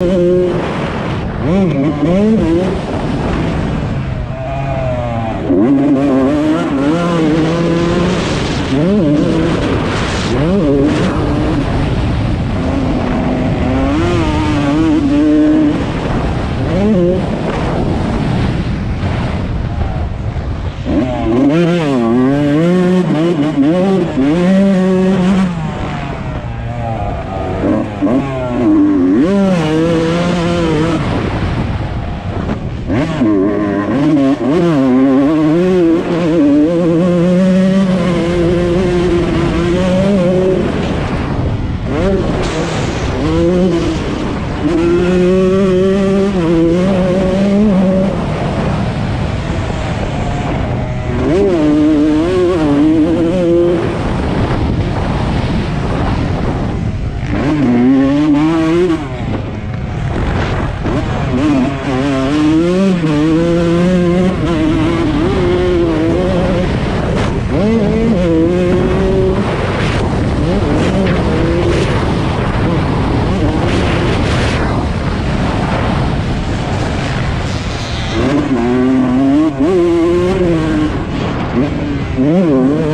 Mm-hmm. Mm-hmm. Mm-hmm.